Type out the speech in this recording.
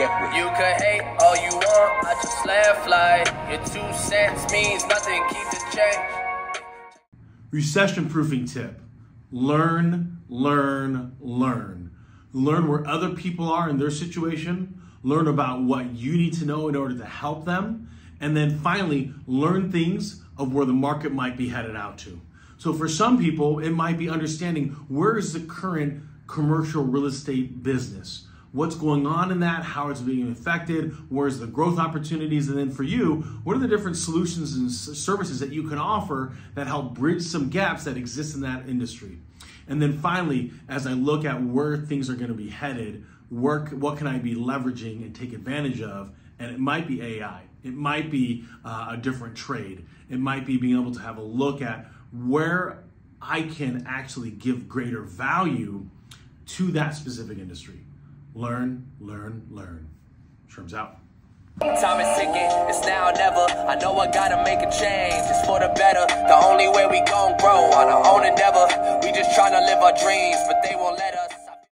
get with. You could hate all you want, I just laugh like your two cents means nothing, keep the change. Recession proofing tip learn, learn, learn. Learn where other people are in their situation, learn about what you need to know in order to help them, and then finally, learn things of where the market might be headed out to. So for some people, it might be understanding where is the current commercial real estate business? What's going on in that? How it's being affected? Where's the growth opportunities? And then for you, what are the different solutions and services that you can offer that help bridge some gaps that exist in that industry? And then finally, as I look at where things are going to be headed, work, what can I be leveraging and take advantage of? And it might be AI. It might be uh, a different trade. It might be being able to have a look at where I can actually give greater value to that specific industry. Learn, learn, learn. Sherman out. Time is ticking, it's now or never. I know I gotta make a change, it's for the better. The only way we gon' grow on our own endeavor. We just tryna live our dreams, but they won't let us.